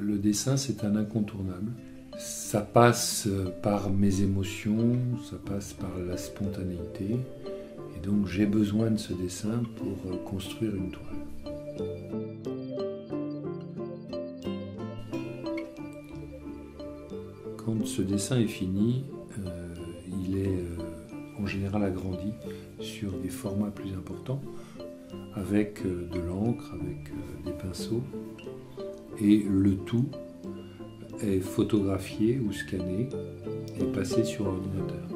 le dessin, c'est un incontournable. Ça passe par mes émotions, ça passe par la spontanéité. Et donc j'ai besoin de ce dessin pour construire une toile. Quand ce dessin est fini, euh, il est euh, en général agrandi sur des formats plus importants, avec euh, de l'encre, avec des pinceaux, et le tout est photographié ou scanné et passé sur ordinateur.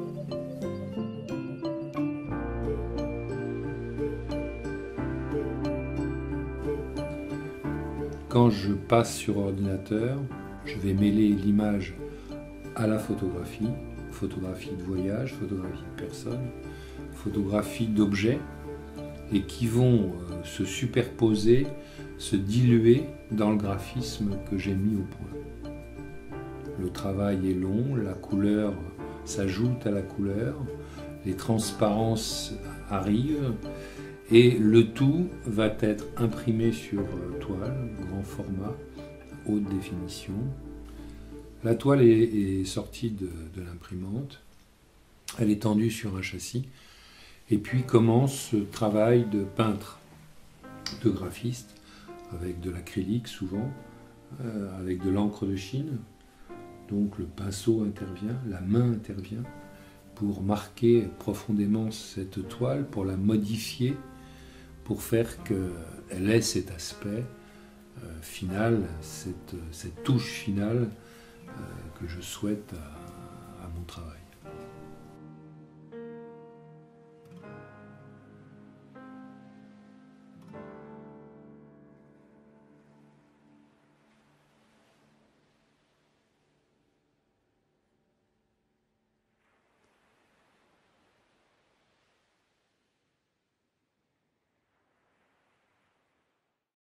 Quand je passe sur ordinateur, je vais mêler l'image à la photographie, photographie de voyage, photographie de personnes, photographie d'objets, et qui vont euh, se superposer, se diluer dans le graphisme que j'ai mis au point. Le travail est long, la couleur s'ajoute à la couleur, les transparences arrivent, et le tout va être imprimé sur euh, toile, grand format, haute définition, la toile est, sortie de, l'imprimante, elle est tendue sur un châssis, et puis commence ce travail de peintre, de graphiste, avec de l'acrylique souvent, euh, avec de l'encre de Chine. Donc le pinceau intervient, la main intervient pour marquer profondément cette toile, pour la modifier, pour faire qu'elle ait cet aspect euh, final, cette touche finale euh, que je souhaite à, mon travail.